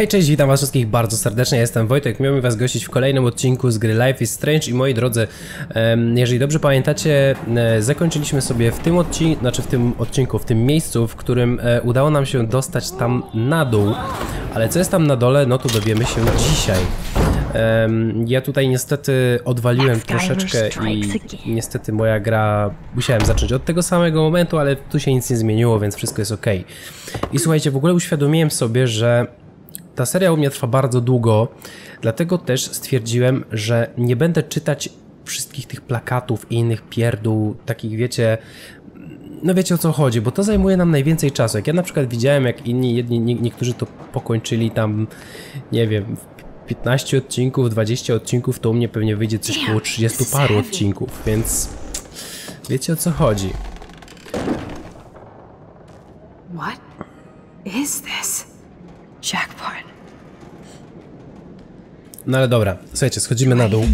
Hej, cześć, witam was wszystkich bardzo serdecznie, jestem Wojtek, miło mi was gościć w kolejnym odcinku z gry Life is Strange i moi drodzy, jeżeli dobrze pamiętacie, e, zakończyliśmy sobie w tym odcinku, znaczy w tym odcinku, w tym miejscu, w którym e, udało nam się dostać tam na dół, ale co jest tam na dole, no to dowiemy się dzisiaj. Ja tutaj niestety odwaliłem troszeczkę i niestety moja gra, musiałem zacząć od tego samego momentu, ale tu się nic nie zmieniło, więc wszystko jest ok. I słuchajcie, w ogóle uświadomiłem sobie, że ta seria u mnie trwa bardzo długo, dlatego też stwierdziłem, że nie będę czytać wszystkich tych plakatów i innych pierdół, takich wiecie, no wiecie o co chodzi, bo to zajmuje nam najwięcej czasu. Jak ja na przykład widziałem, jak inni, jedni, nie- niektórzy to pokończyli tam, nie wiem, w 15 odcinków, 20 odcinków, to u mnie pewnie wyjdzie coś Damn, koło 30 this is paru odcinków, więc wiecie o co chodzi. What is this? Jackpot. No ale dobra, słuchajcie, schodzimy na dół,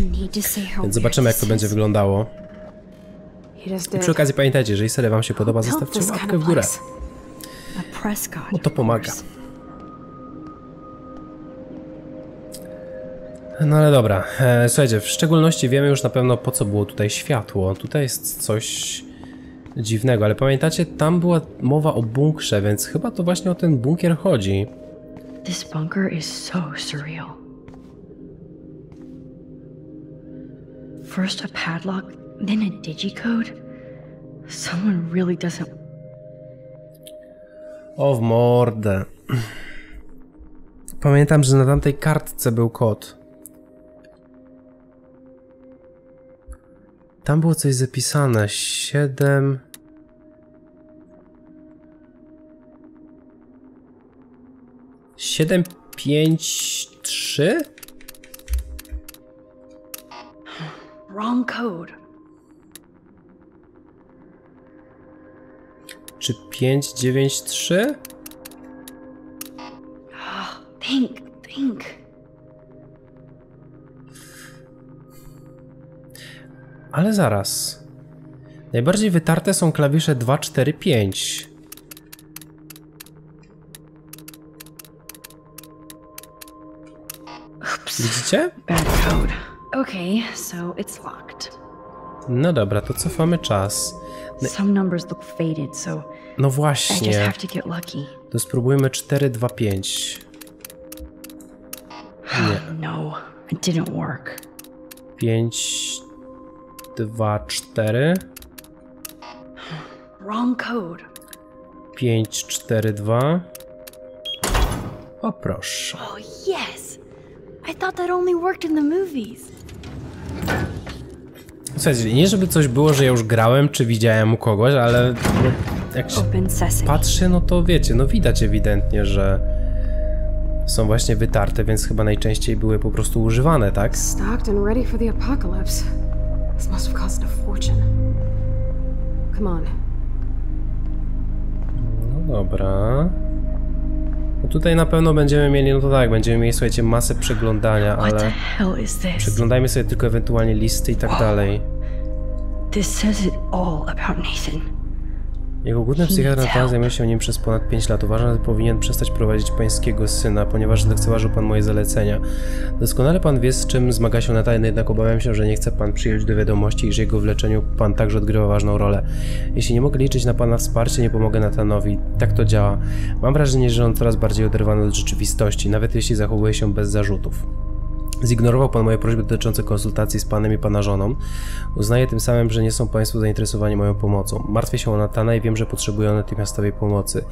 więc zobaczymy jak to będzie wyglądało. I przy okazji pamiętajcie, jeżeli seria wam się podoba, Built zostawcie łapkę w górę. Bo to pomaga. No ale dobra, e, słuchajcie, w szczególności wiemy już na pewno po co było tutaj światło. Tutaj jest coś dziwnego, ale pamiętacie, tam była mowa o bunkrze, więc chyba to właśnie o ten bunkier chodzi. This bunker is so surreal. First a padlock, then a digicode. Someone really doesn't. O w mordę. Pamiętam, że na tamtej kartce był kod. Tam było coś zapisane. 7. Siedem, pięć, trzy? Wrong code. Czy pięć, dziewięć, trzy? Think, think. Ale zaraz. Najbardziej wytarte są klawisze 2, 4, 5. Widzicie? Bad code. Okay, so it's locked. No dobra, to cofamy czas. Some numbers look faded, so No I just właśnie. have to get lucky. To spróbujmy 4, 2, 5. No, it didn't work. 5, 2, 4. Wrong code. 5, 4, 2. O proszę. Oh, yes! I thought that only worked in the movies. Słuchajcie, nie żeby coś było, że ja już grałem, czy widziałem u kogoś, ale no, jak się Open sesame. patrzy, no to wiecie, no widać ewidentnie, że są właśnie wytarte, więc chyba najczęściej były po prostu używane, tak? Stocked and ready for the apocalypse. This must have cost a fortune. Come on. No dobra. Tutaj na pewno będziemy mieli, no to tak, będziemy mieli, słuchajcie, masę przeglądania, ale przeglądajmy sobie tylko ewentualnie listy i tak dalej. This says it all about Nathan. Jego główny psychiatra pan zajmuje się nim przez ponad 5 lat. Uważam, że powinien przestać prowadzić pańskiego syna, ponieważ lekceważył pan moje zalecenia. Doskonale pan wie, z czym zmaga się Nathan, jednak obawiam się, że nie chce pan przyjąć do wiadomości, iż jego w leczeniu pan także odgrywa ważną rolę. Jeśli nie mogę liczyć na pana wsparcie, nie pomogę Nathanowi. Tak to działa. Mam wrażenie, że on coraz bardziej oderwany od rzeczywistości, nawet jeśli zachowuje się bez zarzutów. Zignorował pan moje prośby dotyczące konsultacji z panem i pana żoną. Uznaję tym samym, że nie są państwo zainteresowani moją pomocą. Martwię się o Natana i wiem, że potrzebuję natychmiastowej pomocy.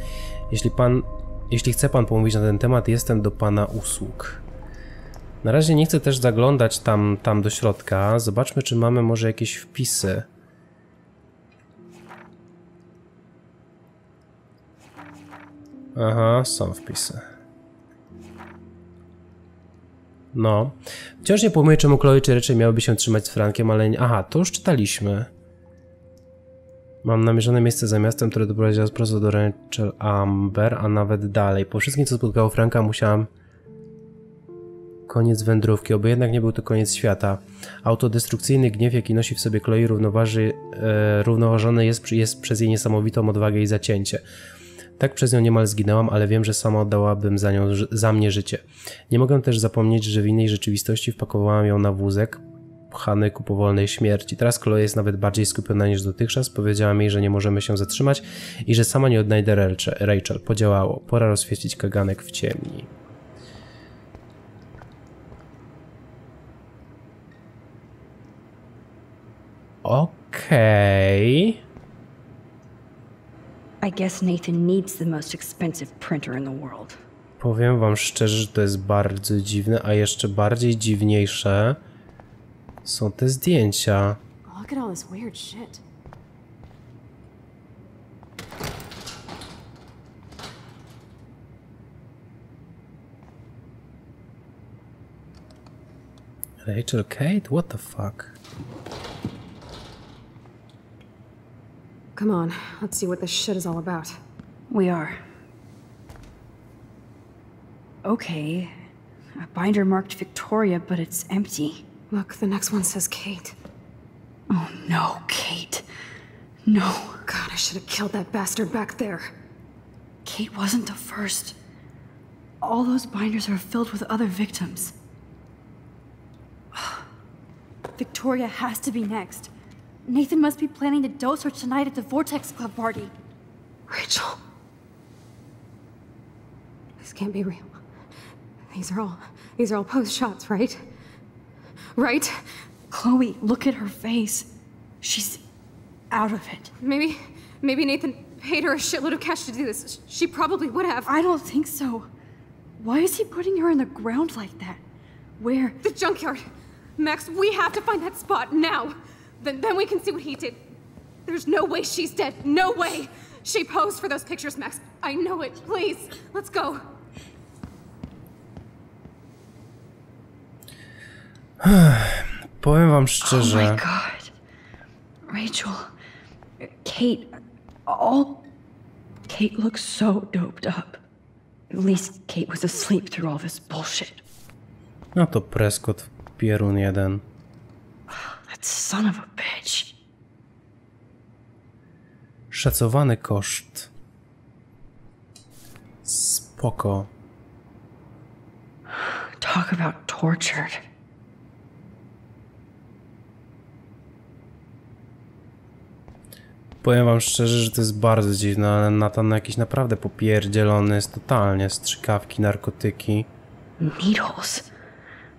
Jeśli pan, jeśli chce pan pomówić na ten temat, jestem do pana usług. Na razie nie chcę też zaglądać tam, tam do środka. Zobaczmy, czy mamy może jakieś wpisy. Aha, są wpisy. No. Wciąż nie pojmuję, czemu Chloe czy raczej miałyby się trzymać z Frankiem, ale... nie- Aha, to już czytaliśmy. Mam namierzone miejsce za miastem, które doprowadzi nas prosto do Rachel Amber, a nawet dalej. Po wszystkim, co spotkało Franka, musiałam... Koniec wędrówki, oby jednak nie był to koniec świata. Autodestrukcyjny gniew, jaki nosi w sobie Chloe, równoważy, e, równoważony jest, jest przez jej niesamowitą odwagę i zacięcie. Tak przez nią niemal zginęłam, ale wiem, że sama oddałabym za nią za mnie życie. Nie mogę też zapomnieć, że w innej rzeczywistości wpakowałam ją na wózek, pchany ku powolnej śmierci. Teraz Chloe jest nawet bardziej skupiona niż dotychczas. Powiedziałam jej, że nie możemy się zatrzymać i że sama nie odnajdę Rachel. Podziałało. Pora rozświecić kaganek w ciemni. Okej. I guess Nathan needs the most expensive printer in the world. Powiem wam szczerze, że to jest bardzo dziwne, a jeszcze bardziej dziwniejsze są te zdjęcia. Look at all this weird shit. Rachel Kate? What the fuck? Come on, let's see what this shit is all about. We are. Okay. A binder marked Victoria, but it's empty. Look, the next one says Kate. Oh no, Kate. No. God, I should have killed that bastard back there. Kate wasn't the first. All those binders are filled with other victims. Victoria has to be next. Nathan must be planning to dose her tonight at the Vortex Club party. Rachel. This can't be real. These are all these are all post shots, right? Right? Chloe, look at her face. She's out of it. Maybe maybe Nathan paid her a shitload of cash to do this. She probably would have. I don't think so. Why is he putting her in the ground like that? Where? The junkyard. Max, we have to find that spot now. Then then we can see what he did. There's no way she's dead. No way. She posed for those pictures, Max. I know it. Please, let's go. Powiem wam Oh my god. Rachel. Kate. All. Kate looks so doped up. At least Kate was asleep through all this bullshit. no to Prescott Pierun jeden. Son of a bitch. Szacowany koszt. Spoko. Talk about tortured. Powiem wam szczerze, że to jest bardzo dziwne, ale Nathan jakiś naprawdę popierdzielony jest totalnie. Strzykawki, narkotyki. Needles.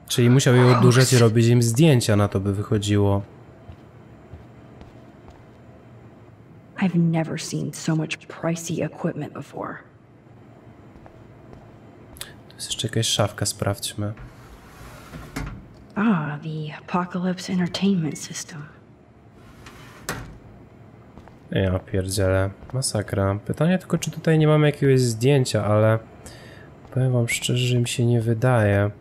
Czyli musiał je odurzać i robić im zdjęcia, na to by wychodziło. I've never seen so much pricey equipment before. To jest jeszcze jakaś szafka, sprawdźmy. Ah, the Apocalypse Entertainment System. Ja pierdzielę, masakra. Pytanie tylko, czy tutaj nie mamy jakiegoś zdjęcia, ale powiem wam szczerze, że mi się nie wydaje.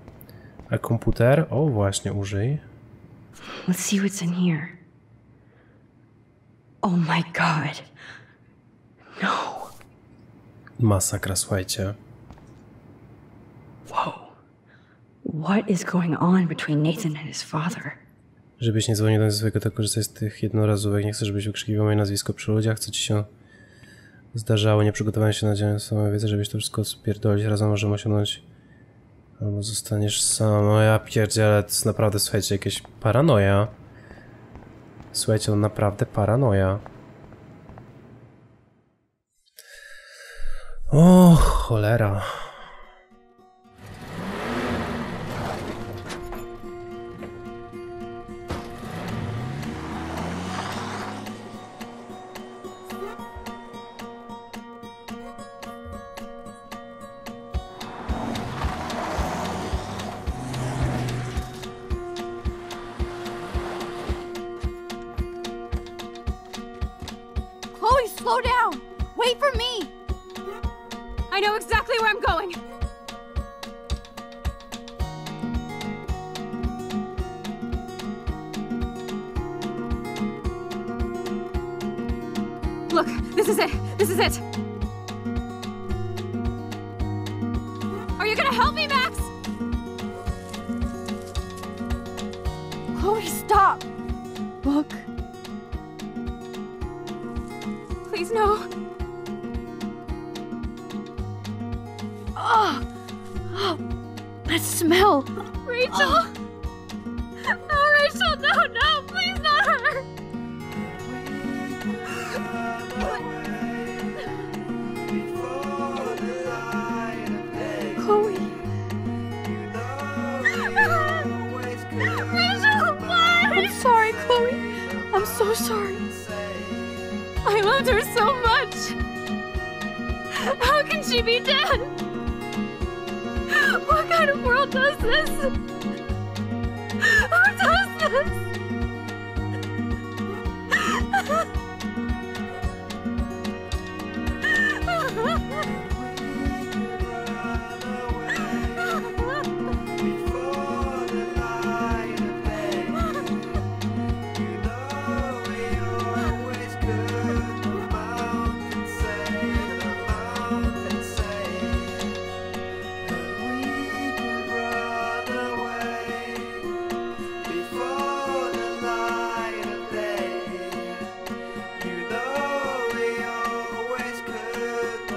A komputer? O, właśnie, użyj. Let's see what's in here. Oh my god. No. Masakra, słuchajcie. Whoa. What is going on between Nathan and his father? Żebyś nie dzwonił do swojego, to korzystać z tych jednorazówek. Nie chcę, żebyś wykrzykiwał moje nazwisko przy ludziach, co ci się zdarzało. Nie przygotowałem się na dzień samą wiedzę, żebyś to wszystko spierdolić. Razem możemy osiągnąć... Albo zostaniesz sam. O ja pierdzielę, to jest naprawdę, słuchajcie, jakieś paranoja. Słuchajcie, to naprawdę paranoja. O, cholera. Look, this is it. This is it.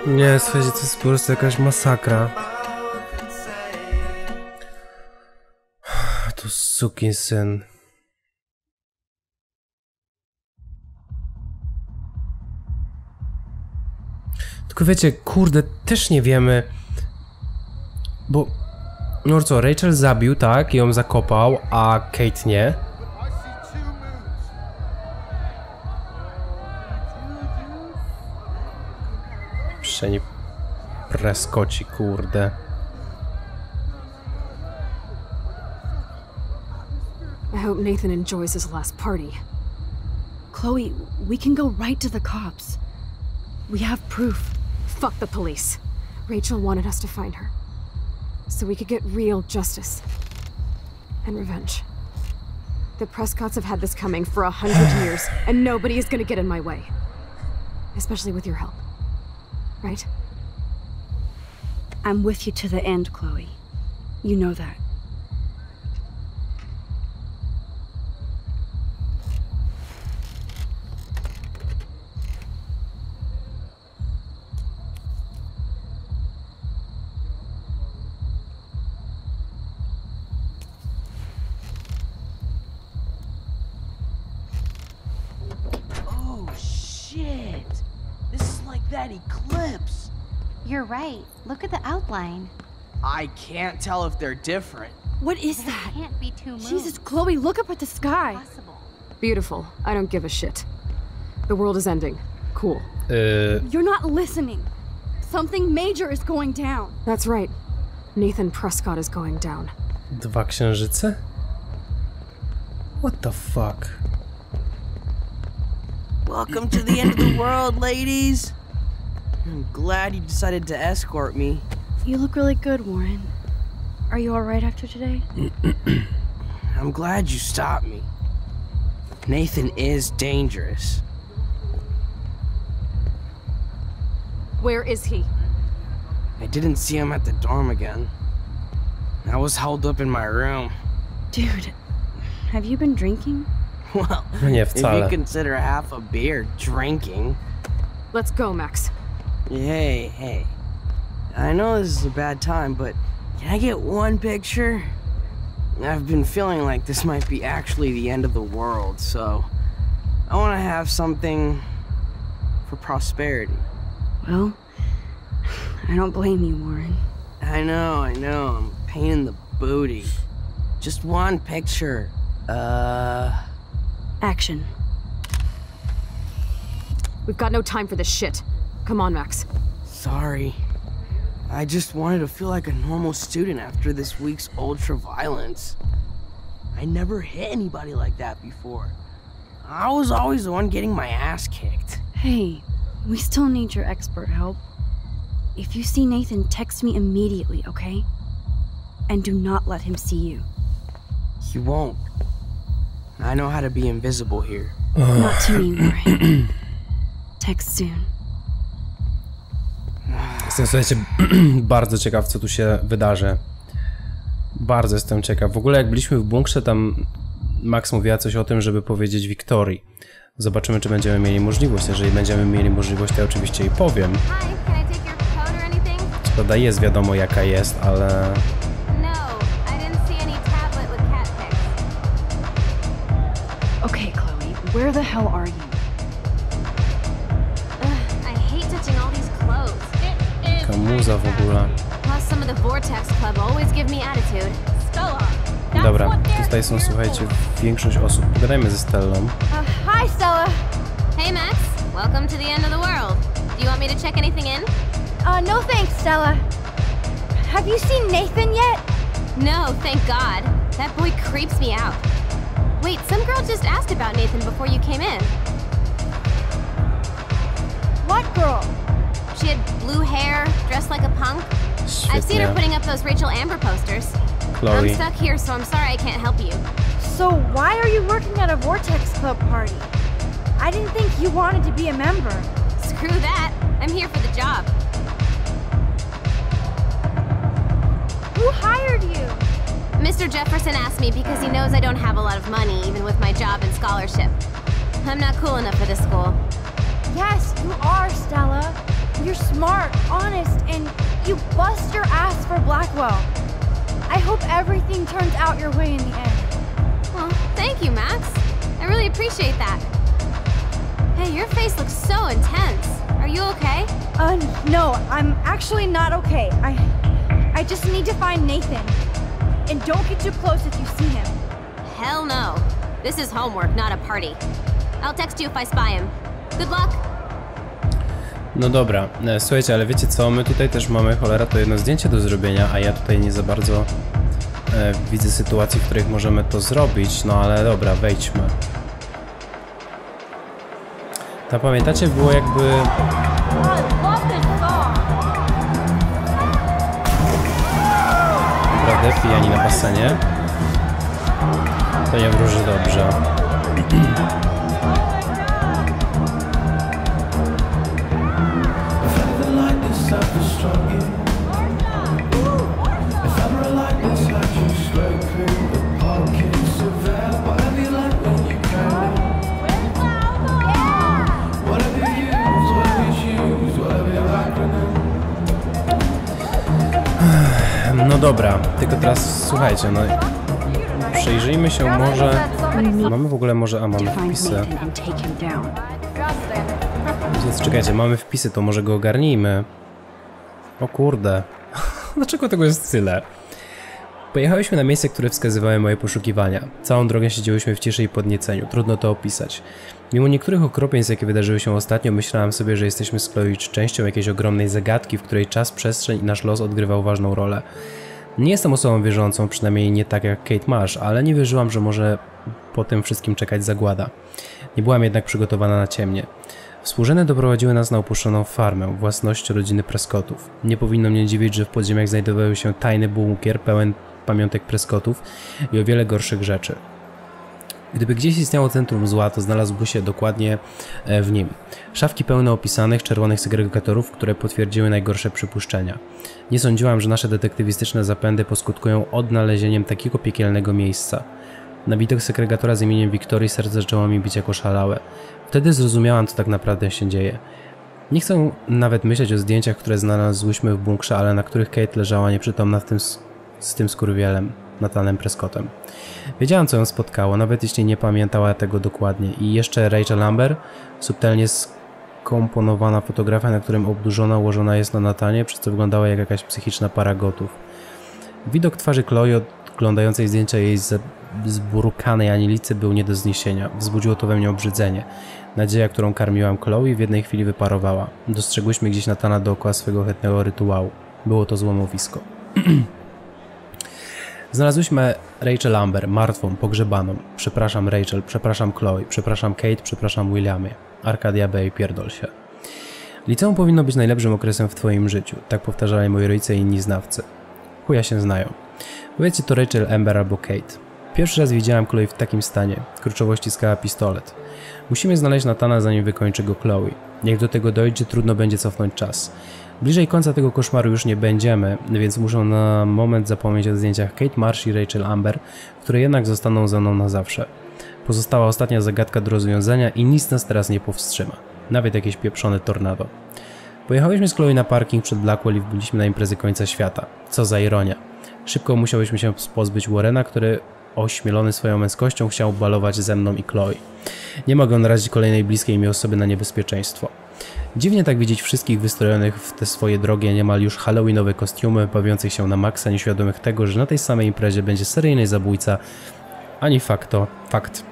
Nie, słuchajcie, to jest po prostu jakaś masakra. To syn. Tylko wiecie, kurde, też nie wiemy. Bo. No co, Rachel zabił, tak? I ją zakopał, a Kate nie. Preskoci, kurde. I hope Nathan enjoys his last party. Chloe, we can go right to the cops. We have proof. Fuck the police. Rachel wanted us to find her. So we could get real justice. And revenge. The Prescotts have had this coming for a hundred years, and nobody is gonna get in my way. Especially with your help. Right? I'm with you to the end, Chloe. You know that. That eclipse. You're right. Look at the outline. I can't tell if they're different. What is There that? can't be two moons. Jesus, Chloe, look up at the sky. Possible. Beautiful. I don't give a shit. The world is ending. Cool. Yy, You're not listening. Something major is going down. That's right. Nathan Prescott is going down. dwa księżyce? What the fuck? Welcome to the end of the world, ladies. I'm glad you decided to escort me. You look really good, Warren. Are you alright after today? I'm glad you stopped me. Nathan is dangerous. Where is he? I didn't see him at the dorm again. I was held up in my room. Dude, have you been drinking? Well, if you consider half a beer drinking. Let's go, Max. Hey, hey. I know this is a bad time, but can I get one picture? I've been feeling like this might be actually the end of the world, so I want to have something for prosperity. Well, I don't blame you, Warren. I know, I know, I'm a pain in the booty. Just one picture. Uh, Action. We've got no time for this shit. Come on, Max. sorry. I just wanted to feel like a normal student after this week's ultra violence. I never hit anybody like that before. I was always the one getting my ass kicked. Hey, we still need your expert help. If you see Nathan, text me immediately, okay? And do not let him see you. He won't. I know how to be invisible here. Not to me, Warren. Text soon. Jestem, słuchajcie, bardzo ciekaw, co tu się wydarzy. Bardzo jestem ciekaw. W ogóle jak byliśmy w bunkrze, tam Max mówiła coś o tym, żeby powiedzieć Wiktorii. Zobaczymy, czy będziemy mieli możliwość. Jeżeli będziemy mieli możliwość, to ja oczywiście jej powiem. Szkoda jest wiadomo jaka jest, ale... Where the hell are you? Attitude. Stella. that's Dobra, tutaj są, słuchajcie, większość osób. Pogadajmy ze Stellą. Uh, hi, Stella. Hey, Max. Welcome to the end of the world. Do you want me to check anything in? Uh, no thanks, Stella. Have you seen Nathan yet? No, thank God. That boy creeps me out. Wait, some girl just asked about Nathan before you came in. What girl? She had blue hair, dressed like a punk. I've seen her putting up those Rachel Amber posters. I'm stuck here, so I'm sorry I can't help you. So why are you working at a Vortex Club party? I didn't think you wanted to be a member. Screw that. I'm here for the job. Who hired you? Mr. Jefferson asked me because he knows I don't have a lot of money, even with my job and scholarship. I'm not cool enough for this school. Yes, you are, Stella. You're smart, honest, and you bust your ass for Blackwell. I hope everything turns out your way in the end. Well, thank you, Max. I really appreciate that. Hey, your face looks so intense. Are you okay? Uh, no, I'm actually not okay. I, I just need to find Nathan. And don't get too close if you see him. Hell no. This is homework, not a party. I'll text you if I spy him. Good luck. No dobra, e, słuchajcie, ale wiecie co, my tutaj też mamy, cholera, to jedno zdjęcie do zrobienia, a ja tutaj nie za bardzo e, widzę sytuacji, w których możemy to zrobić, no ale dobra, wejdźmy. Tam pamiętacie, było jakby... Naprawdę, pijani na basenie. To nie wróży dobrze. No dobra, tylko teraz słuchajcie, no przejrzyjmy się może... Mamy w ogóle może... A, mamy wpisy. Więc czekajcie, mamy wpisy, to może go ogarnijmy. O kurde. Dlaczego tego jest tyle? Pojechaliśmy na miejsce, które wskazywały moje poszukiwania. Całą drogę siedziałyśmy w ciszy i podnieceniu. Trudno to opisać. Mimo niektórych okropieństw, jakie wydarzyły się ostatnio, myślałam sobie, że jesteśmy Chloe częścią jakiejś ogromnej zagadki, w której czas, przestrzeń i nasz los odgrywał ważną rolę. Nie jestem osobą wierzącą, przynajmniej nie tak jak Kate Marsh, ale nie wierzyłam, że może po tym wszystkim czekać zagłada. Nie byłam jednak przygotowana na ciemnie. Współrzędne doprowadziły nas na opuszczoną farmę, własność rodziny Prescottów. Nie powinno mnie dziwić, że w podziemiach znajdował się tajny bunkier pełen pamiątek Prescottów i o wiele gorszych rzeczy. Gdyby gdzieś istniało centrum zła, to znalazłby się dokładnie e, w nim. Szafki pełne opisanych czerwonych segregatorów, które potwierdziły najgorsze przypuszczenia. Nie sądziłam, że nasze detektywistyczne zapędy poskutkują odnalezieniem takiego piekielnego miejsca. Na widok segregatora z imieniem Wiktorii serce zaczęło mi bić jako szalałe. Wtedy zrozumiałam, co tak naprawdę się dzieje. Nie chcę nawet myśleć o zdjęciach, które znalazłyśmy w bunkrze, ale na których Kate leżała nieprzytomna w tym, z tym skurwielem, Natanem Prescottem. Wiedziałam, co ją spotkało, nawet jeśli nie pamiętała tego dokładnie. I jeszcze Rachel Amber, subtelnie skomponowana fotografia, na którym obdurzona ułożona jest na Natanie, przez co wyglądała jak jakaś psychiczna para gotów. Widok twarzy Chloe oglądającej zdjęcia jej z- zburukanej anilicy był nie do zniesienia. Wzbudziło to we mnie obrzydzenie. Nadzieja, którą karmiłam Chloe, w jednej chwili wyparowała. Dostrzegłyśmy gdzieś Natana dookoła swego chętnego rytuału. Było to złomowisko. Znalazłyśmy Rachel Amber, martwą, pogrzebaną. Przepraszam Rachel, przepraszam Chloe, przepraszam Kate, przepraszam Williamie. Arkadia Bay, pierdol się. Liceum powinno być najlepszym okresem w twoim życiu. Tak powtarzali moi rodzice i inni znawcy. Chuja się znają. Powiedzcie to Rachel, Amber albo Kate. Pierwszy raz widziałam Chloe w takim stanie. Kruczowo ściskała pistolet. Musimy znaleźć Natana zanim wykończy go Chloe. Jak do tego dojdzie, trudno będzie cofnąć czas. Bliżej końca tego koszmaru już nie będziemy, więc muszę na moment zapomnieć o zdjęciach Kate Marsh i Rachel Amber, które jednak zostaną ze mną na zawsze. Pozostała ostatnia zagadka do rozwiązania i nic nas teraz nie powstrzyma. Nawet jakieś pieprzone tornado. Pojechałyśmy z Chloe na parking przed Blackwell i wbiliśmy na imprezy końca świata. Co za ironia. Szybko musiałyśmy się pozbyć Warrena, który ośmielony swoją męskością, chciał balować ze mną i Chloe. Nie mogę narazić kolejnej bliskiej mi osoby na niebezpieczeństwo. Dziwnie tak widzieć wszystkich wystrojonych w te swoje drogie, niemal już halloweenowe kostiumy, bawiących się na maksa, nieświadomych tego, że na tej samej imprezie będzie seryjny zabójca, ani fakto, fakt,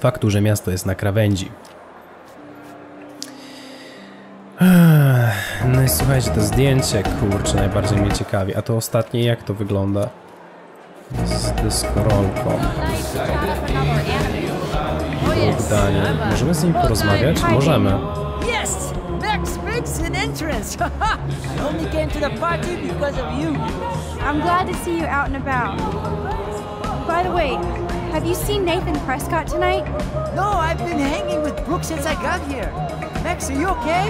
faktu, że miasto jest na krawędzi. No i słuchajcie, to zdjęcie, kurczę, najbardziej mnie ciekawi. A to ostatnie, jak to wygląda? Z deskorolką. Bogdanie. Możemy z nim porozmawiać? Możemy. Entrance! I only came to the party because of you. I'm glad to see you out and about. By the way, have you seen Nathan Prescott tonight? No, I've been hanging with Brooke since I got here. Max, are you okay?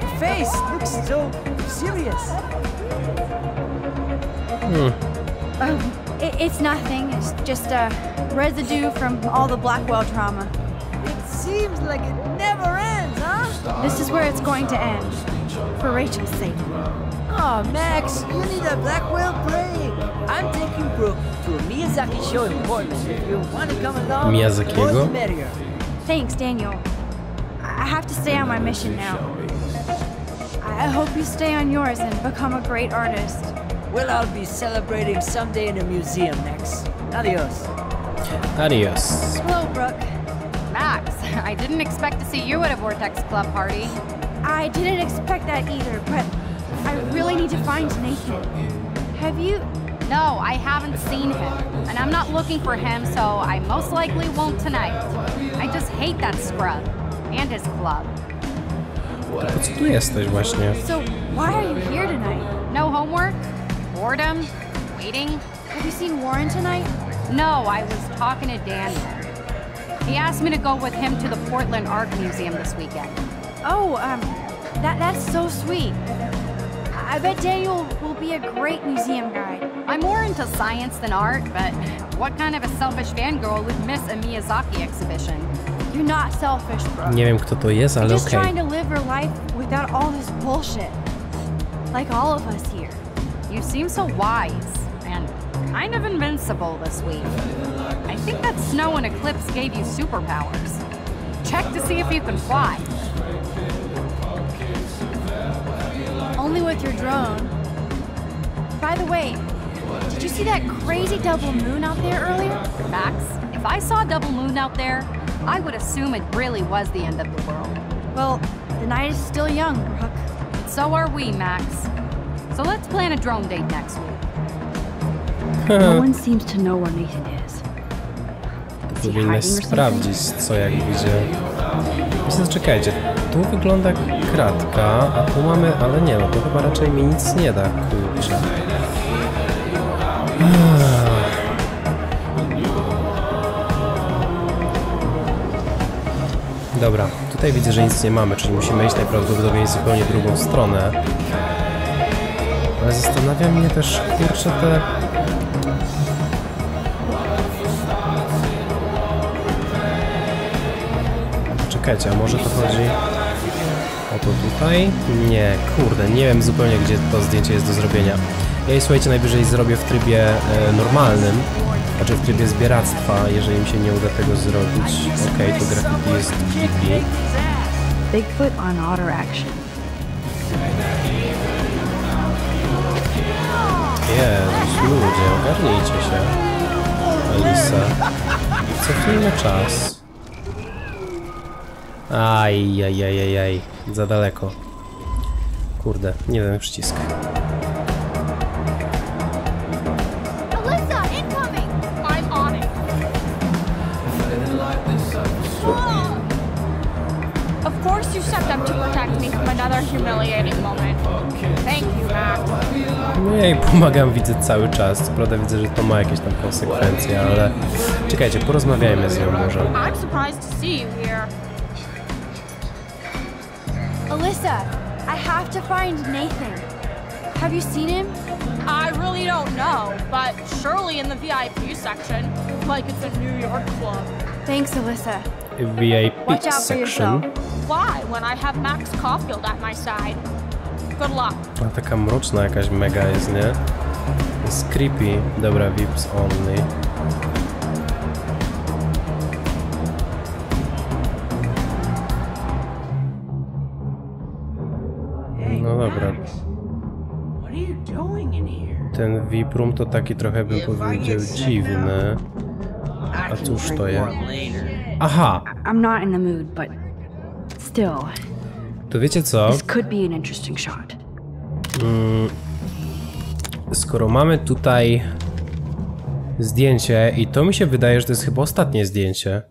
Your face looks so serious. Oh, it, it's nothing. It's just a residue from all the Blackwell trauma. It seems like it never ends, huh? This is where it's going to end. For Rachel's sake. Oh, Max, you need a Blackwell break. I'm taking Brooke to a Miyazaki show in Portland. If you want to come along, the more Miyazakiego? the. Thanks, Daniel. I I have to stay on my mission now. I I hope you stay on yours and become a great artist. Well, I'll be celebrating someday in a museum next. Adios. Adios. Hello, Brooke. Max, I didn't expect to see you at a Vortex Club party. I didn't expect that either, but I really need to find Nathan. Have you? No, I haven't seen him. And I'm not looking for him, so I most likely won't tonight. I just hate that scrub. And his club. Po co tu jesteś właśnie? So, why are you here tonight? No homework? Boredom? Waiting? Have you seen Warren tonight? No, I was talking to Daniel. He asked me to go with him to the Portland Art Museum this weekend. Oh, um, that that's so sweet. I bet Daniel will be a great museum guide. I'm more into science than art, but what kind of a selfish fangirl would miss a Miyazaki exhibition? You're not selfish, Brooke. Nie wiem kto to jest, You're just okej. trying to live your life without all this bullshit. Like all of us here. You seem so wise and kind of invincible this week. I think that snow and eclipse gave you superpowers. Check to see if you can fly. Only with your drone. By the way, did you see that crazy double moon out there earlier? Max, if I saw a double moon out there, I would assume it really was the end of the world. Well, the night is still young, Brooke. So are we, Max. So let's plan a drone date next week. No one seems to know where Nathan is. Powinnaś sprawdzić co jak gdzie. Myślę, czekajcie, tu wygląda kratka, a tu mamy, ale nie no, to chyba raczej mi nic nie da, kurczę. Dobra, tutaj widzę, że nic nie mamy, czyli musimy iść najprawdopodobniej zupełnie drugą stronę. Ale zastanawia mnie też, kurczę, te... Czekajcie, a może to chodzi o to tutaj? Nie, kurde, nie wiem zupełnie gdzie to zdjęcie jest do zrobienia. Ja je słuchajcie najwyżej zrobię w trybie e, normalnym, znaczy w trybie zbieractwa, jeżeli mi się nie uda tego zrobić. Okej, to graffiti jest gitli. Bigfoot on otter action. Jezus, ludzie, ogarnijcie się. Alisa. Cofnijmy czas. Ajajajajaj, za daleko. Kurde, nie wiem przycisk. No ja jej pomagam, widzę cały czas. Co prawda widzę, że to ma jakieś tam konsekwencje, ale... Czekajcie, porozmawiajmy z nią może. Here. Alyssa, I have to find Nathan. Have you seen him? I really don't know, but surely in the VIP section, like it's a New York club. Thanks, Alyssa. A VIP Watch out for yourself. Why, when I have Max Caulfield at my side? Good luck. A taka mroczna jakaś mega jest, nie? Jest creepy. Dobra, VIPs only. VIP room to taki trochę bym powiedział dziwny. A cóż to jest? Aha! I'm not in the mood, but still, To wiecie co? this could be an interesting shot. Mm, skoro mamy tutaj zdjęcie i to mi się wydaje, że to jest chyba ostatnie zdjęcie.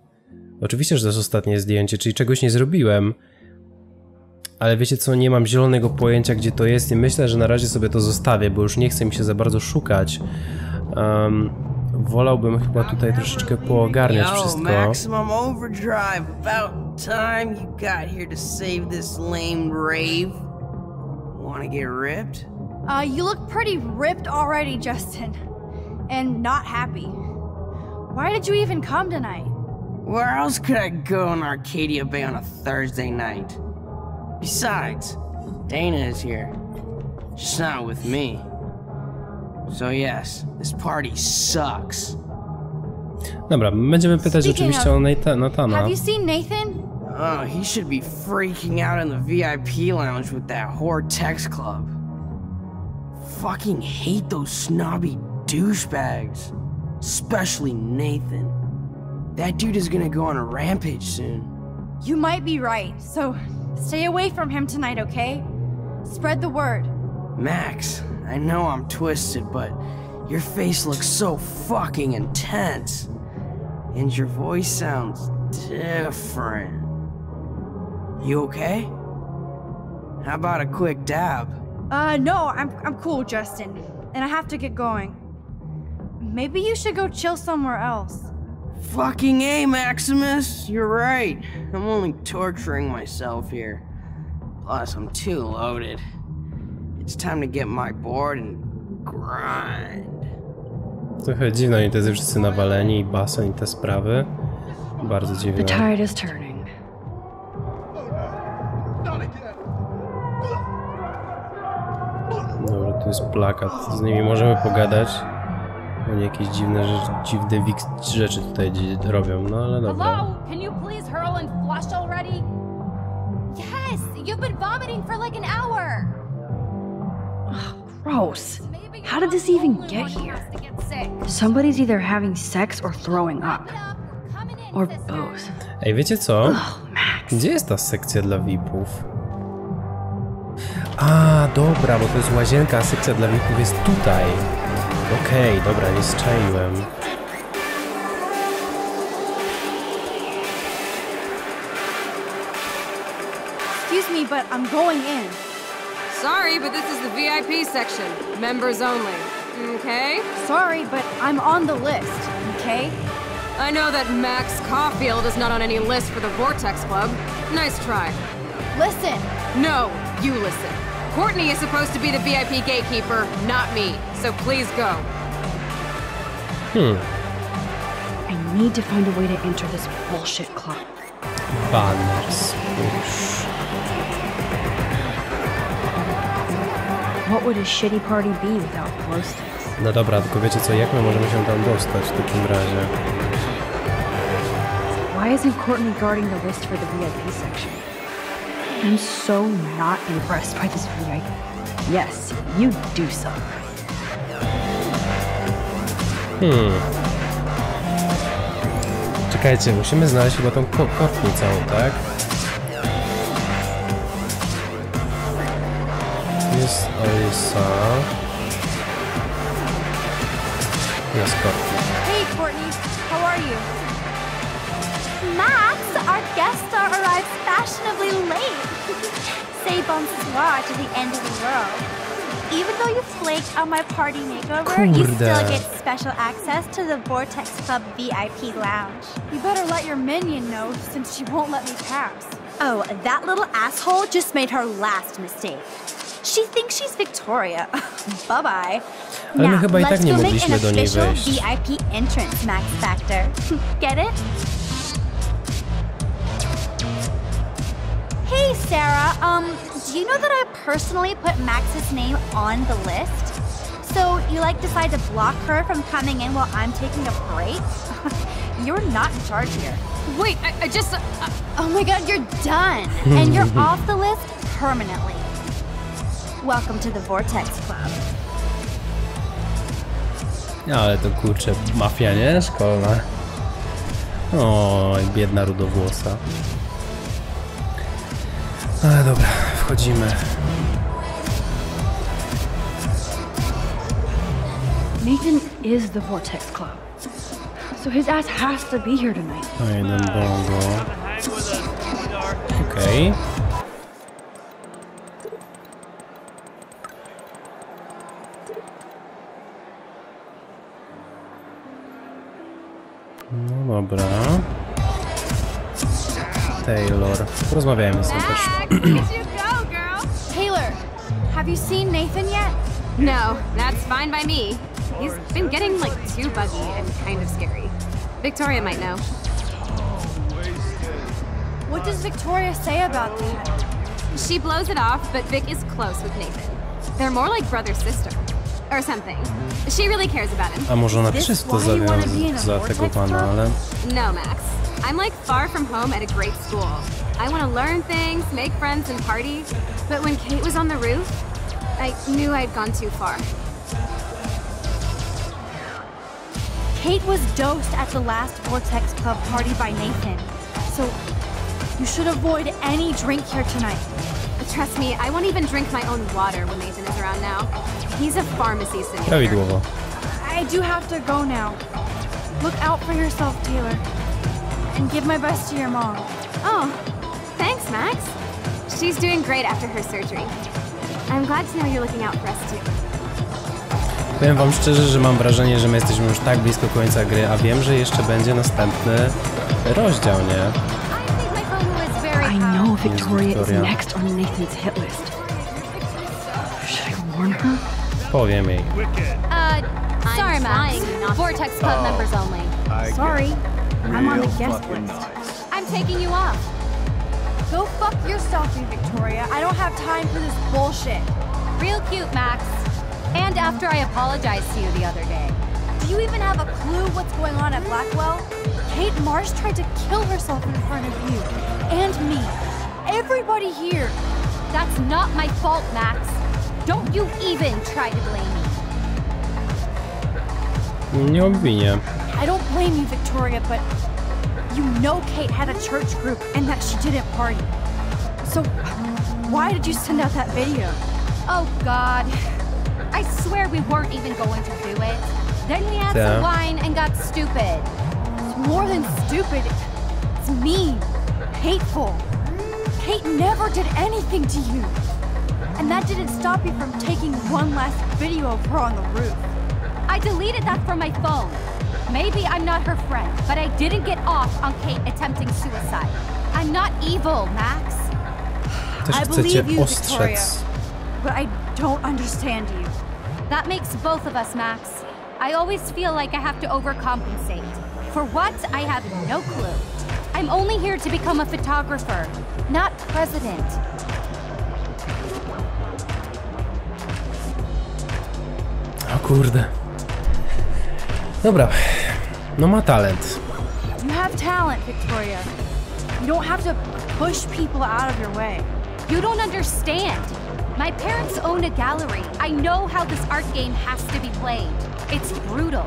Oczywiście, że to jest ostatnie zdjęcie, czyli czegoś nie zrobiłem. Ale wiecie co, nie mam zielonego pojęcia gdzie to jest i myślę, że na razie sobie to zostawię, bo już nie chce mi się za bardzo szukać. Um, wolałbym chyba tutaj troszeczkę poogarniać wszystko. maximum overdrive. About time you got here to save this lame rave. Wanna get ripped? Uh, you look pretty ripped already, Justin. And not happy. Why did you even come tonight? Where else could I go in Arcadia Bay on a Thursday night? Besides, Dana is here. Just not with me. So yes, this party sucks. Dobra, będziemy pytać Speaking oczywiście of- o Natha- Nathana. Have you seen Nathan? Oh, he should be freaking out in the VIP lounge with that whore text club. Fucking hate those snobby douchebags. Especially Nathan. That dude is gonna go on a rampage soon. You might be right, so stay away from him tonight, okay? Spread the word. Max, I know I'm twisted, but your face looks so fucking intense. And your voice sounds different. You okay? How about a quick dab? Uh, no, I'm, I'm cool, Justin. And I have to get going. Maybe you should go chill somewhere else. Fucking A, Maximus! You're right. I'm only torturing myself here. Plus, I'm too loaded. It's time to get my board and grind. Trochę dziwne, oni tacy wszyscy nawaleni, i basen i te sprawy. Bardzo The dziwne. tide is turning. Dobra, to jest plakat. Z nimi możemy pogadać. Oni jakieś dziwne rzeczy, dziwne rzeczy tutaj robią, no ale dobra. Hello? Can you please hurl and flush already? Yes, you've been vomiting for like an hour. Gross. Maybe you're How did this even get here? Somebody's either having sex or throwing up. Or both. Ej, wiecie co? Gdzie jest ta sekcja dla VIP-ów? A, dobra, bo to jest łazienka, a sekcja dla VIP-ów jest tutaj. Okej, dobra, nie strzeliłem. Excuse me, but I'm going in. Sorry, but this is the VIP section. Members only. Okay? Sorry, but I'm on the list, okay? I know that Max Caulfield is not on any list for the Vortex Club. Nice try. Listen, No, you listen. Courtney is supposed to be the VIP gatekeeper, not me. So please go. Hmm, I need to find a way to enter this bullshit club. banners. What would a shitty party be without glow sticks? No dobra, tylko wiecie co, jak my możemy się tam dostać w takim razie? Why isn't Courtney guarding the list for the VIP section? I'm so not impressed by this VIP. Yes, you do suck. Hmm. Czekajcie, musimy znaleźć chyba tą ko- kotnię całą, tak? Jest Alyssa. Jest kotnia. hey Courtney, how are you? Max, our guest star arrives fashionably late. Say bonsoir to the end of the world. Even though you flaked on my party makeover, you still get special access to the Vortex Club VIP lounge. You better let your minion know since she won't let me pass. Oh, that little asshole just made her last mistake. She thinks she's Victoria. bye bye. Ale my chyba i tak let's nie go make mogliśmy an do niej official wejść. VIP entrance, Max Factor. Get it? Hey, Sarah. Um, do you know that I personally put Max's name on the list? So you like decide to block her from coming in while I'm taking a break? you're not in charge here. Wait, I, I just. Uh, oh my god, you're done. and you're off the list permanently. Welcome to the Vortex Club. No, Ale to kurczę, mafia, nie? Szkolna. Oj, biedna rudowłosa. Ale dobra, wchodzimy. Nathan is the Vortex Club. So his ass has to be here tonight. Jeden bongo. Okej. Okay. No dobra. Taylor. Porozmawiajmy z nim też. Taylor, have you seen Nathan yet? No, that's fine by me. He's been getting like too buggy and kind of scary. Victoria might know. What does Victoria say about that? She blows it off, but Vic is close with Nathan. They're more like brother-sister. Or something. She really cares about him. A może ona czysto za tego pana, ale... No, Max. I'm like far from home at a great school. I want to learn things, make friends, and party. But when Kate was on the roof, I knew I'd gone too far. Kate was dosed at the last Vortex Club party by Nathan. So, you should avoid any drink here tonight. Trust me, I won't even drink my own water when Nathan is around now. He's a pharmacy simulator. Prawidłowo. I do have to go now. Look out for yourself, Taylor. And give my best to your mom. Oh, thanks, Max. She's doing great after her surgery. I'm glad to know you're looking out for us too. Powiem wam szczerze, że mam wrażenie, że my jesteśmy już tak blisko końca gry, a wiem, że jeszcze będzie następny rozdział, nie? I know Victoria is next on Nathan's hit list. Should I warn her? Powiem jej. Uh, sorry, Max. Vortex Club members only. Sorry, I'm on the guest list. I'm taking you off. Go fuck yourself, Victoria. I don't have time for this bullshit. Real cute, Max. And after I apologized to you the other day. Do you even have a clue what's going on at Blackwell? Kate Marsh tried to kill herself in front of you. And me. Everybody here. That's not my fault, Max. Don't you even try to blame me. Nie obwinię. I don't blame you, Victoria, but you know Kate had a church group and that she didn't party. So, why did you send out that video? Oh, God. I swear we weren't even going to do it. Then we had yeah. some wine and got stupid. It's more than stupid. It's mean. Hateful. Kate never did anything to you. And that didn't stop you from taking one last video of her on the roof. I deleted that from my phone. Maybe I'm not her friend, but I didn't get off on Kate attempting suicide. I'm not evil, Max. I believe you, Victoria, but I don't understand you. That makes both of us, Max. I always feel like I have to overcompensate. For what? I have no clue. I'm only here to become a photographer, not president. O kurde. Dobra. No ma talent. You have talent, Victoria. You don't have to push people out of your way. You don't understand. My parents own a gallery. I know how this art game has to be played. It's brutal.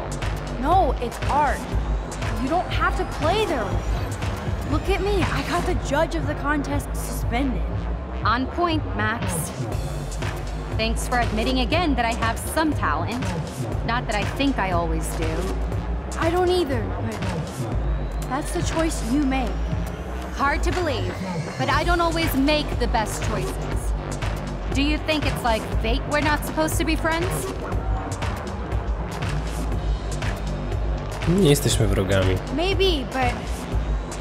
No, it's art. You don't have to play their way. Look at me. I got the judge of the contest suspended. On point, Max. Thanks for admitting again that I have some talent. Not that I think I always do. I don't either, but that's the choice you make. Hard to believe, but I don't always make the best choices. Do you think it's like fate we're not supposed to be friends? Nie jesteśmy wrogami. Maybe, but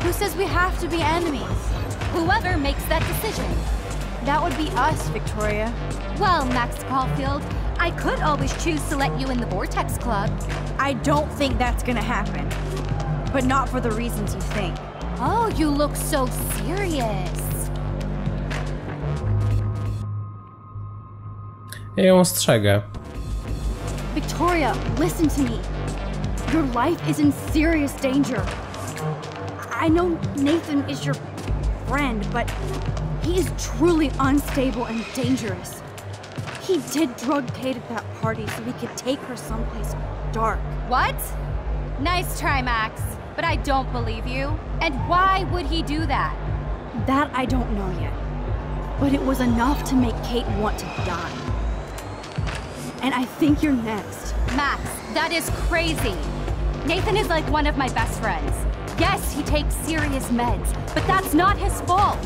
who says we have to be enemies? Whoever makes that decision. That would be us, Victoria. Well, Max Caulfield, I could always choose to let you in the Vortex Club. I don't think that's gonna happen. But not for the reasons you think. Oh, you look so serious. Ja ją ostrzegę. Victoria, listen to me. Your life is in serious danger. I know Nathan is your friend, but he is truly unstable and dangerous. He did drug Kate at that party so we could take her someplace dark. What? Nice try, Max. But I don't believe you. And why would he do that? That I don't know yet. But it was enough to make Kate want to die. And I think you're next. Max, that is crazy. Nathan is like one of my best friends. Yes, he takes serious meds, but that's not his fault.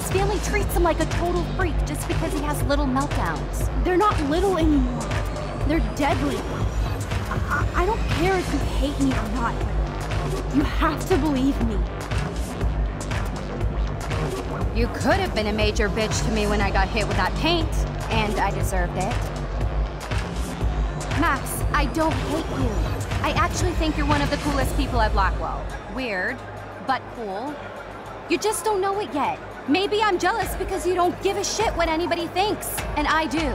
His family treats him like a total freak just because he has little meltdowns. They're not little anymore. They're deadly. I, I don't care if you hate me or not, you have to believe me. You could have been a major bitch to me when I got hit with that paint, and I deserved it. Max, I don't hate you. I actually think you're one of the coolest people at Blackwell. Weird, but cool. You just don't know it yet. Maybe I'm jealous because you don't give a shit what anybody thinks, and I do.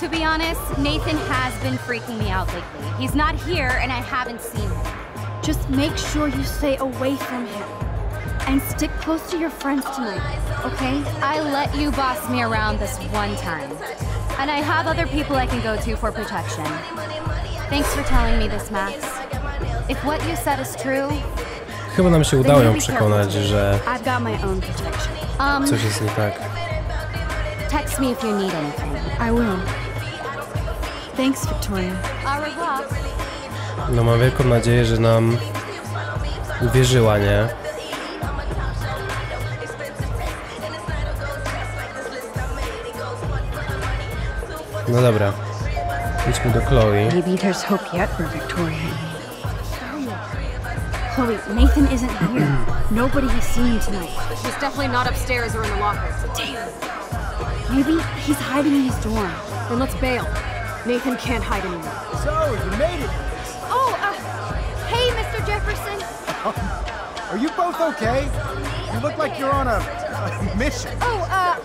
To be honest, Nathan has been freaking me out lately. He's not here, and I haven't seen him. Just make sure you stay away from him. And stick close to your friends tonight, okay? I let you boss me around this one time. And I have other people I can go to for protection. Thanks for telling me this, Max. If what you said is true, Chyba nam się udało ją przekonać, że um, coś jest nie tak. text me if you need anything. I will. Thanks, Victoria. No mam wielką nadzieję, że nam uwierzyła, nie? No dobra. Idźmy do Chloe. Maybe there's hope yet for Victoria. Chloe, Nathan isn't here. Nobody has seen him tonight. He's definitely not upstairs or in the locker. Damn. Maybe he's hiding in his dorm. Then let's bail. Nathan can't hide anymore. So, you made it. Oh, uh, hey, Mr. Jefferson. Are you both okay? You look like you're on a, a mission. Oh, uh,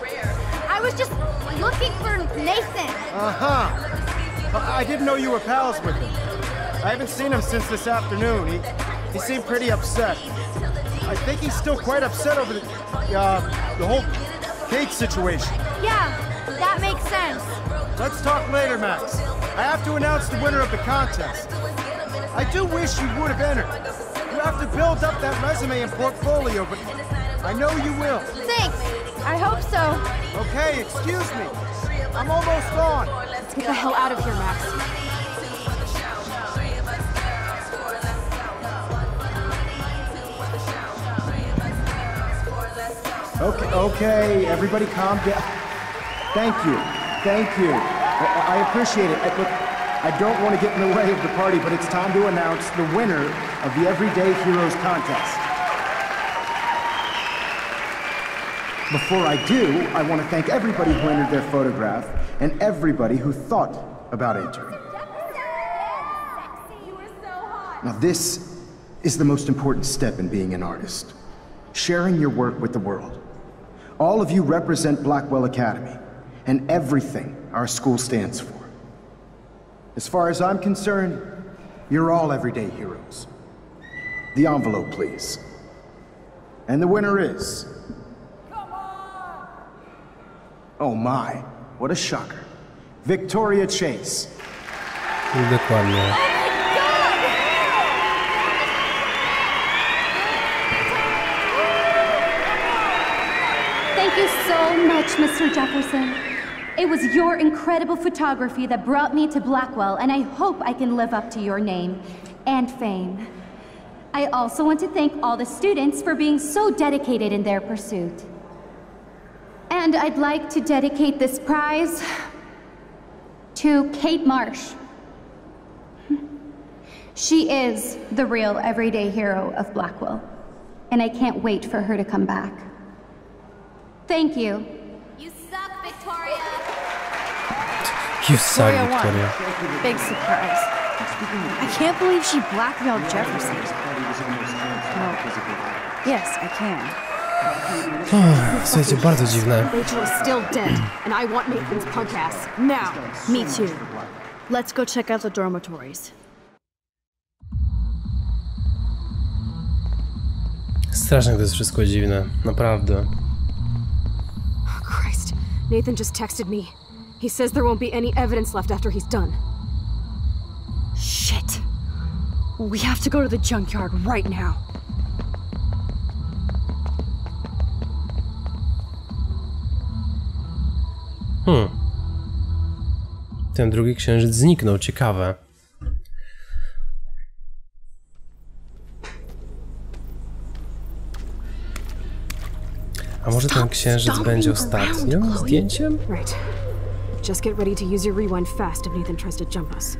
I was just looking for Nathan. Uh-huh. I I didn't know you were pals with him. I haven't seen him since this afternoon. He, he seemed pretty upset. I think he's still quite upset over the, uh, the whole Kate situation. Yeah, that makes sense. Let's talk later, Max. I have to announce the winner of the contest. I do wish you would have entered. You have to build up that resume and portfolio, but I know you will. Thanks. I hope so. Okay, excuse me. I'm almost gone. Let's get the hell out of here, Max. Okay, okay, everybody calm down. Thank you, thank you. I, I appreciate it. I, look, I don't want to get in the way of the party, but it's time to announce the winner of the Everyday Heroes contest. Before I do, I want to thank everybody who entered their photograph and everybody who thought about entering. Now, this is the most important step in being an artist sharing your work with the world. All of you represent Blackwell Academy and everything our school stands for. As far as I'm concerned, you're all everyday heroes. The envelope, please. And the winner is. Come on! Oh my, what a shocker. Victoria Chase. Dokładnie. Thank you so much, Mr. Jefferson. It was your incredible photography that brought me to Blackwell, and I hope I can live up to your name and fame. I also want to thank all the students for being so dedicated in their pursuit. And I'd like to dedicate this prize to Kate Marsh. She is the real everyday hero of Blackwell, and I can't wait for her to come back. Thank you. You suck, Victoria. You suck, Victoria. Big surprise. I can't believe she blackmailed Jefferson. Yes, I can. Słuchajcie, bardzo dziwne. Rachel is still dead, and I want Nathan's punk ass. Now. Me too. Let's go check out the dormitories. Strasznie to jest wszystko dziwne, naprawdę. Christ. Nathan just texted me. He says there won't be any evidence left after he's done. Shit. We have to go to the junkyard right now. Hmm. Ten drugi księżyc zniknął, ciekawe. A może ten księżyc będzie ostatnim zdjęciem? Right. Just get ready to use your rewind fast if Nathan tries to jump us.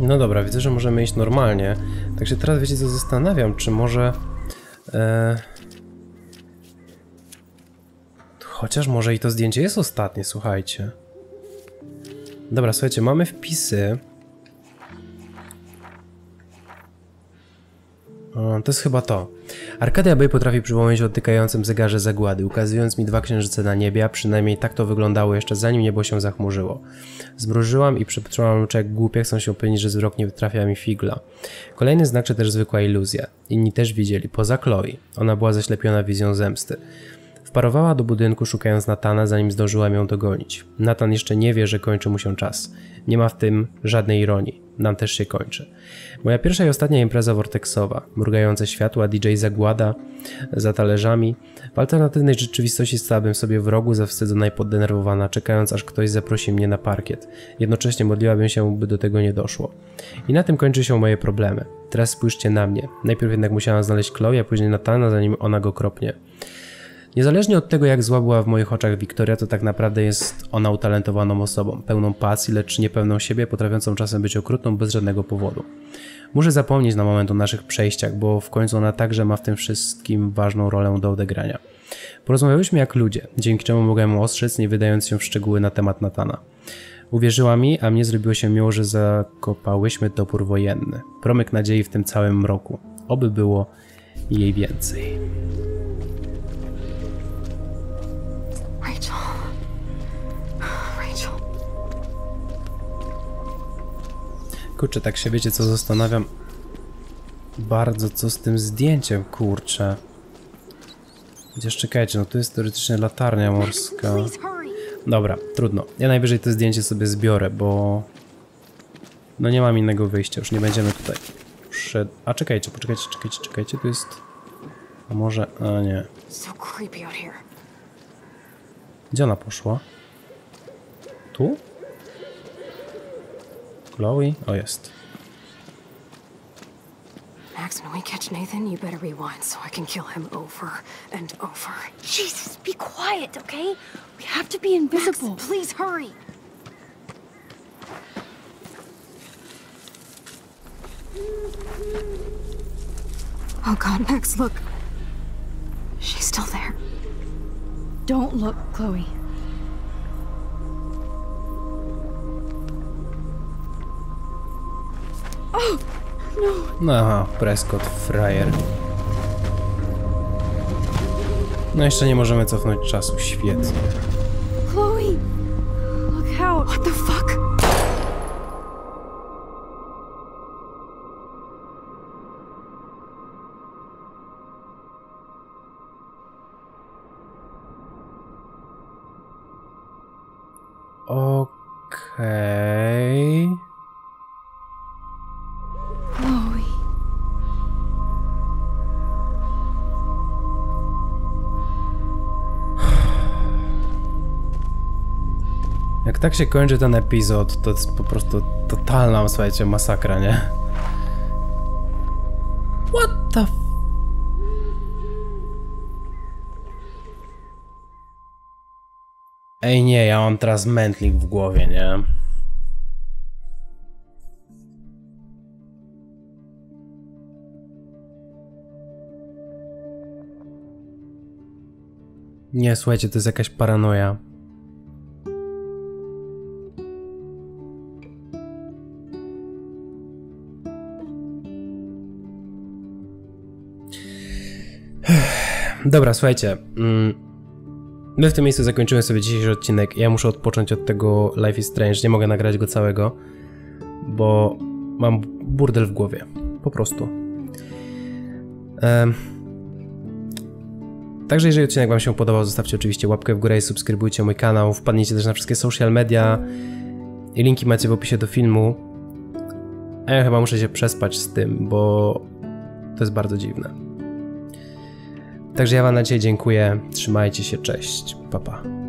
No dobra, widzę, że możemy iść normalnie. Także teraz wiecie co zastanawiam, czy może... E... Chociaż może i to zdjęcie jest ostatnie, słuchajcie. Dobra, słuchajcie, mamy wpisy. To jest chyba to. Arkadia Bay potrafi przypomnieć o tykającym zegarze zagłady, ukazując mi dwa księżyce na niebie, a przynajmniej tak to wyglądało jeszcze zanim niebo się zachmurzyło. Zmrużyłam i przypatrzyłam oczy jak głupia, chcą się upewnić, że wzrok nie trafia mi figla. Kolejny znak, czy też zwykła iluzja. Inni też widzieli, poza Chloe. Ona była zaślepiona wizją zemsty. Wparowała do budynku szukając Natana, zanim zdążyłam ją dogonić. Natan jeszcze nie wie, że kończy mu się czas. Nie ma w tym żadnej ironii. Nam też się kończy. Moja pierwsza i ostatnia impreza vortexowa. Mrugające światła, DJ Zagłada za talerzami. W alternatywnej rzeczywistości stałabym sobie w rogu zawstydzona i poddenerwowana, czekając aż ktoś zaprosi mnie na parkiet. Jednocześnie modliłabym się, by do tego nie doszło. I na tym kończy się moje problemy. Teraz spójrzcie na mnie. Najpierw jednak musiałam znaleźć Chloe, a później Natana, zanim ona go kropnie. Niezależnie od tego, jak zła była w moich oczach Wiktoria, to tak naprawdę jest ona utalentowaną osobą, pełną pasji, lecz niepewną siebie, potrafiącą czasem być okrutną bez żadnego powodu. Muszę zapomnieć na moment o naszych przejściach, bo w końcu ona także ma w tym wszystkim ważną rolę do odegrania. Porozmawialiśmy jak ludzie, dzięki czemu mogłem ostrzec, nie wydając się w szczegóły na temat Natana. Uwierzyła mi, a mnie zrobiło się miło, że zakopałyśmy topór wojenny. Promyk nadziei w tym całym mroku. Oby było jej więcej. Kurczę, tak się wiecie co zastanawiam bardzo co z tym zdjęciem, kurczę. Chociaż czekajcie, no tu jest teoretycznie latarnia morska. Dobra, trudno. Ja najwyżej to zdjęcie sobie zbiorę, bo... No nie mam innego wyjścia, już nie będziemy tutaj przed... A czekajcie, poczekajcie, czekajcie, czekajcie, tu jest... A może... A nie. Gdzie ona poszła? Tu? Chloe? Oh, o, jest. Max, when we catch Nathan, you better rewind so I can kill him over and over. Jesus, be quiet, okay? We have to be invisible. Max, please hurry. Oh god, Max, look. She's still there. Don't look, Chloe. No aha, Prescott, frajer. No jeszcze nie możemy cofnąć czasu, świetnie. Chloe! Look out! What the fuck? Okej... Okay. Tak się kończy ten epizod, to jest po prostu totalna, słuchajcie, masakra, nie? What the Ej nie, ja mam teraz mętlik w głowie, nie? Nie, słuchajcie, to jest jakaś paranoja. Dobra, słuchajcie. Mm, my w tym miejscu zakończymy sobie dzisiejszy odcinek. Ja muszę odpocząć od tego Life is Strange. Nie mogę nagrać go całego, bo mam burdel w głowie. Po prostu. Um, Także jeżeli odcinek Wam się podobał, zostawcie oczywiście łapkę w górę i subskrybujcie mój kanał. Wpadnijcie też na wszystkie social media i linki macie w opisie do filmu. A ja chyba muszę się przespać z tym, bo to jest bardzo dziwne. Także ja Wam na dzisiaj dziękuję. Trzymajcie się, cześć. Pa, pa.